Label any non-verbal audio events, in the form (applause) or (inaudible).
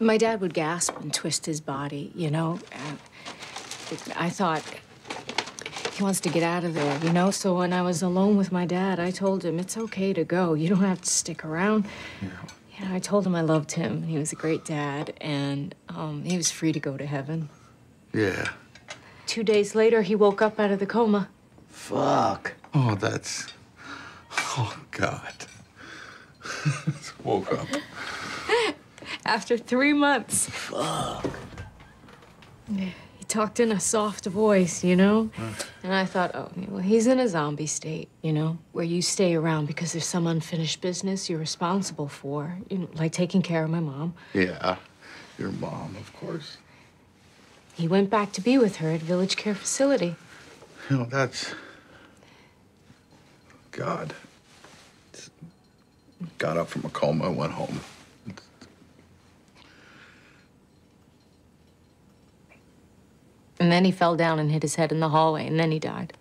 My dad would gasp and twist his body, you know. And I thought he wants to get out of there, you know. So when I was alone with my dad, I told him it's okay to go. You don't have to stick around. Yeah. You know, I told him I loved him. He was a great dad, and um, he was free to go to heaven. Yeah. Two days later, he woke up out of the coma. Fuck. Oh, that's. Oh, God. (laughs) Woke up. After three months. Fuck. He talked in a soft voice, you know? And I thought, oh, well, he's in a zombie state, you know, where you stay around because there's some unfinished business you're responsible for, you know, like taking care of my mom. Yeah. Your mom, of course. He went back to be with her at Village Care Facility. You know, that's. God. Got up from a coma, went home. And then he fell down and hit his head in the hallway, and then he died.